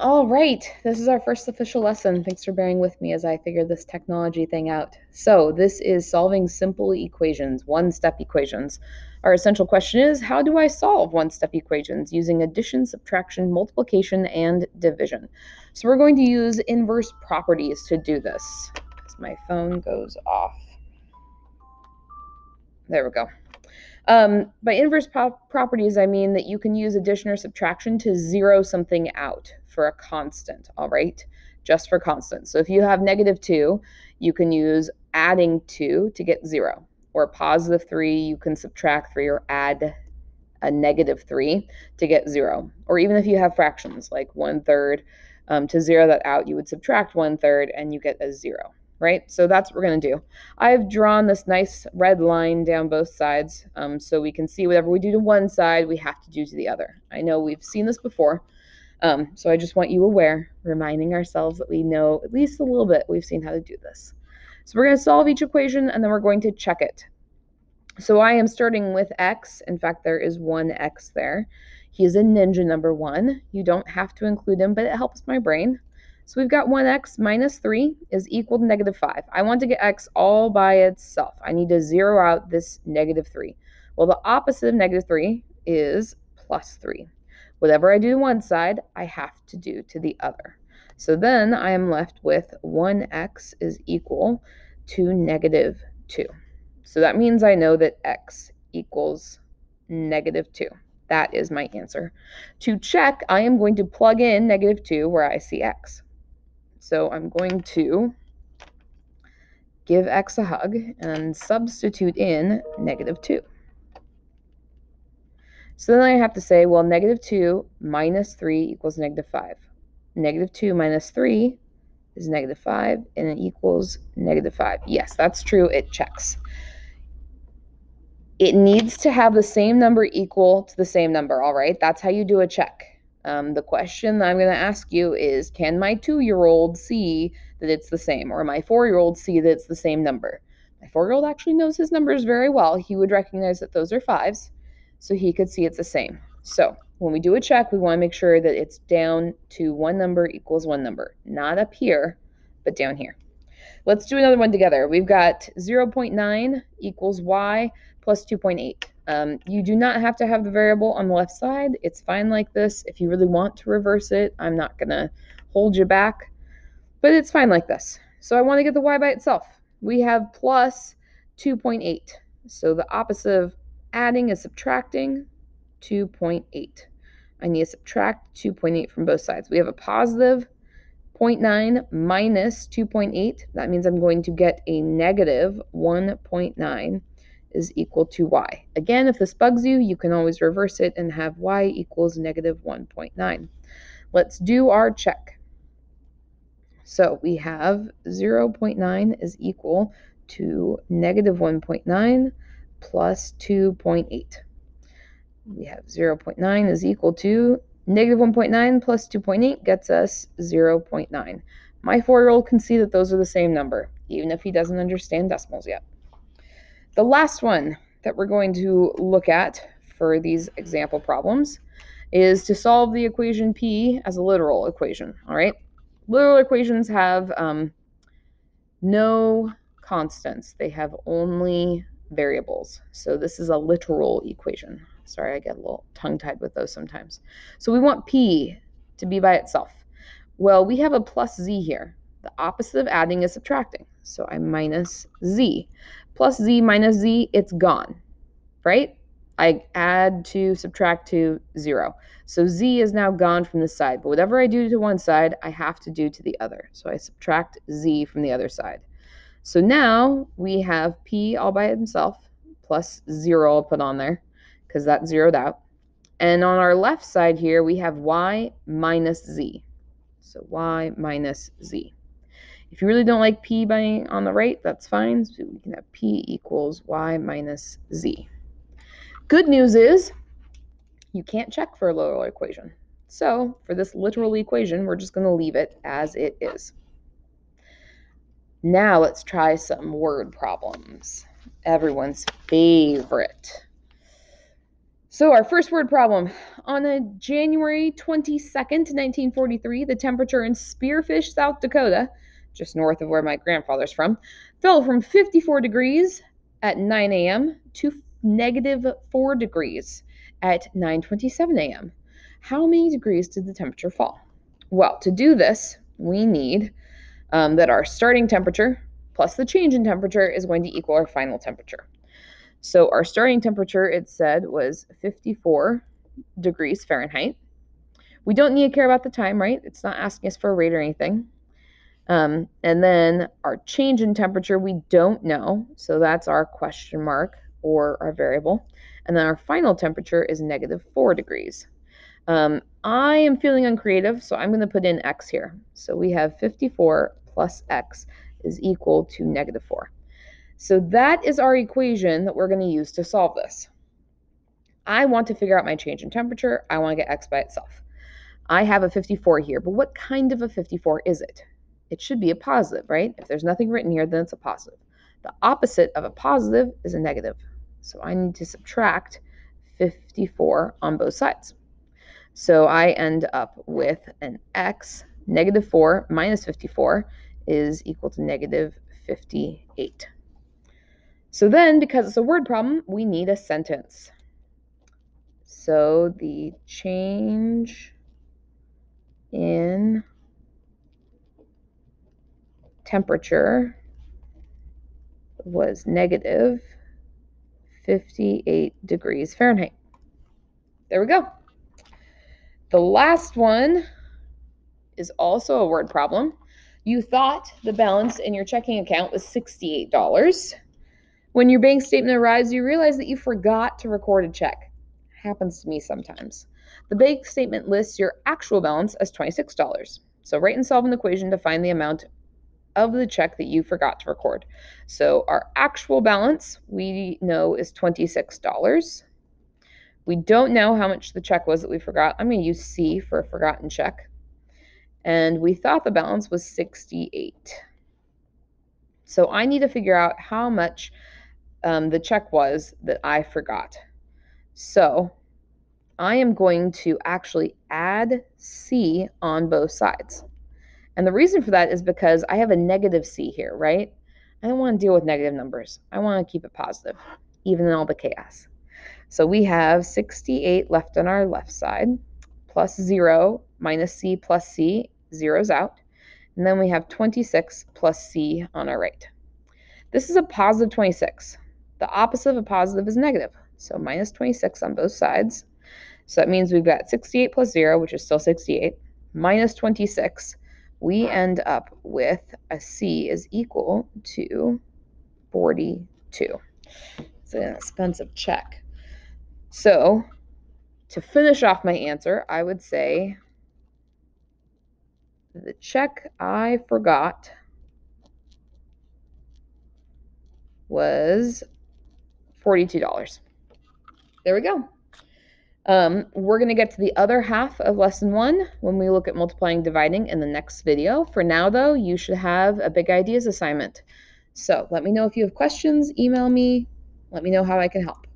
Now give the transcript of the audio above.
All right, this is our first official lesson. Thanks for bearing with me as I figure this technology thing out. So this is solving simple equations, one-step equations. Our essential question is, how do I solve one-step equations using addition, subtraction, multiplication, and division? So we're going to use inverse properties to do this. Because my phone goes off. There we go. Um, by inverse properties, I mean that you can use addition or subtraction to zero something out for a constant, all right? Just for constant. So if you have negative 2, you can use adding 2 to get 0. Or positive 3, you can subtract 3 or add a negative 3 to get 0. Or even if you have fractions, like 1 third, um, to zero that out, you would subtract 1 third and you get a 0 right? So that's what we're going to do. I've drawn this nice red line down both sides um, so we can see whatever we do to one side, we have to do to the other. I know we've seen this before, um, so I just want you aware, reminding ourselves that we know at least a little bit we've seen how to do this. So we're going to solve each equation and then we're going to check it. So I am starting with x. In fact, there is one x there. He is a ninja number one. You don't have to include him, but it helps my brain. So we've got 1x minus 3 is equal to negative 5. I want to get x all by itself. I need to zero out this negative 3. Well, the opposite of negative 3 is plus 3. Whatever I do to one side, I have to do to the other. So then I am left with 1x is equal to negative 2. So that means I know that x equals negative 2. That is my answer. To check, I am going to plug in negative 2 where I see x. So I'm going to give x a hug and substitute in negative 2. So then I have to say, well, negative 2 minus 3 equals negative 5. Negative 2 minus 3 is negative 5, and it equals negative 5. Yes, that's true. It checks. It needs to have the same number equal to the same number, all right? That's how you do a check. Um, the question that I'm going to ask you is Can my two year old see that it's the same? Or my four year old see that it's the same number? My four year old actually knows his numbers very well. He would recognize that those are fives, so he could see it's the same. So when we do a check, we want to make sure that it's down to one number equals one number, not up here, but down here. Let's do another one together. We've got 0.9 equals y plus 2.8. Um, you do not have to have the variable on the left side. It's fine like this. If you really want to reverse it, I'm not going to hold you back, but it's fine like this. So I want to get the y by itself. We have plus 2.8. So the opposite of adding is subtracting 2.8. I need to subtract 2.8 from both sides. We have a positive 0.9 minus 2.8. That means I'm going to get a negative 1.9 is equal to y. Again, if this bugs you, you can always reverse it and have y equals negative 1.9. Let's do our check. So we have 0.9 is equal to negative 1.9 plus 2.8. We have 0.9 is equal to negative 1.9 plus 2.8 gets us 0.9. My four-year-old can see that those are the same number, even if he doesn't understand decimals yet. The last one that we're going to look at for these example problems is to solve the equation P as a literal equation, all right? Literal equations have um, no constants. They have only variables. So this is a literal equation. Sorry, I get a little tongue-tied with those sometimes. So we want P to be by itself. Well, we have a plus Z here. The opposite of adding is subtracting. So I minus Z plus z minus z, it's gone, right? I add to subtract to 0. So z is now gone from this side. But whatever I do to one side, I have to do to the other. So I subtract z from the other side. So now we have p all by itself plus 0 I'll put on there because that zeroed out. And on our left side here, we have y minus z. So y minus z. If you really don't like p by on the right, that's fine. So we can have p equals y minus z. Good news is you can't check for a literal equation. So for this literal equation, we're just going to leave it as it is. Now let's try some word problems. Everyone's favorite. So, our first word problem. On a January 22nd, 1943, the temperature in Spearfish, South Dakota, just north of where my grandfather's from, fell from 54 degrees at 9 a.m. to negative 4 degrees at 9:27 a.m. How many degrees did the temperature fall? Well, to do this, we need um, that our starting temperature plus the change in temperature is going to equal our final temperature. So our starting temperature, it said, was 54 degrees Fahrenheit. We don't need to care about the time, right? It's not asking us for a rate or anything. Um, and then our change in temperature, we don't know. So that's our question mark or our variable. And then our final temperature is negative 4 degrees. Um, I am feeling uncreative, so I'm going to put in x here. So we have 54 plus x is equal to negative 4. So that is our equation that we're going to use to solve this. I want to figure out my change in temperature. I want to get x by itself. I have a 54 here, but what kind of a 54 is it? It should be a positive, right? If there's nothing written here, then it's a positive. The opposite of a positive is a negative. So I need to subtract 54 on both sides. So I end up with an x, negative 4 minus 54 is equal to negative 58. So then, because it's a word problem, we need a sentence. So the change in temperature was negative 58 degrees Fahrenheit. There we go. The last one is also a word problem. You thought the balance in your checking account was $68. When your bank statement arrives, you realize that you forgot to record a check. Happens to me sometimes. The bank statement lists your actual balance as $26. So write and solve an equation to find the amount of the check that you forgot to record. So our actual balance we know is $26. We don't know how much the check was that we forgot. I'm going to use C for a forgotten check. And we thought the balance was 68. So I need to figure out how much um, the check was that I forgot. So I am going to actually add C on both sides. And the reason for that is because I have a negative C here, right? I don't want to deal with negative numbers. I want to keep it positive, even in all the chaos. So we have 68 left on our left side, plus 0 minus C plus C, zeroes out. And then we have 26 plus C on our right. This is a positive 26. The opposite of a positive is negative. So minus 26 on both sides. So that means we've got 68 plus 0, which is still 68, minus 26. We end up with a C is equal to 42. It's an expensive check. So to finish off my answer, I would say the check I forgot was $42. There we go. Um, we're going to get to the other half of lesson one when we look at multiplying dividing in the next video. For now, though, you should have a big ideas assignment. So let me know if you have questions, email me, let me know how I can help.